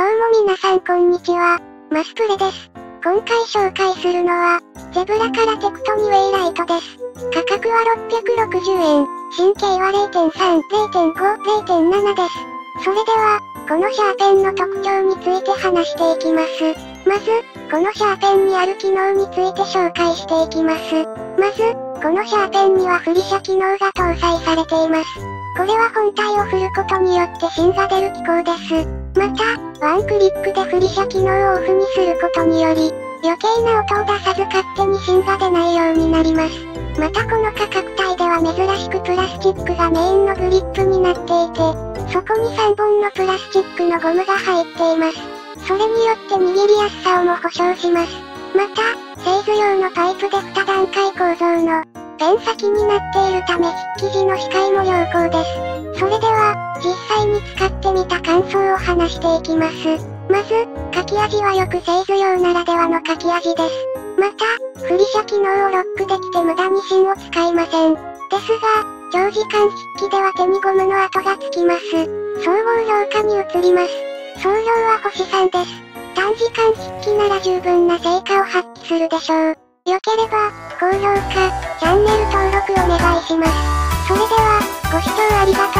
どうも皆さんこんにちは、マスプレです。今回紹介するのは、ゼブラからテクトニウェイライトです。価格は660円、神経は0.3、0.5、0.7です。それでは、このシャーペンの特徴について話していきます。まず、このシャーペンにある機能について紹介していきます。まず、このシャーペンには振り車機能が搭載されています。これは本体を振ることによって芯が出る機構です。また、ワンクリックで振り車機能をオフにすることにより、余計な音を出さず勝手に芯が出ないようになります。またこの価格帯では珍しくプラスチックがメインのグリップになっていて、そこに3本のプラスチックのゴムが入っています。それによって握りやすさをも保証します。また、製図用のパイプで2段階構造のペン先になっているため筆記時の視界も良好です。を話していきます。まず、書き味はよく製図用ならではの書き味です。また、振り車機能をロックできて無駄に芯を使いません。ですが、長時間筆記では手にゴムの跡がつきます。総合評価に移ります。総量は星3です。短時間筆記なら十分な成果を発揮するでしょう。良ければ、高評価、チャンネル登録お願いします。それでは、ご視聴ありがとう。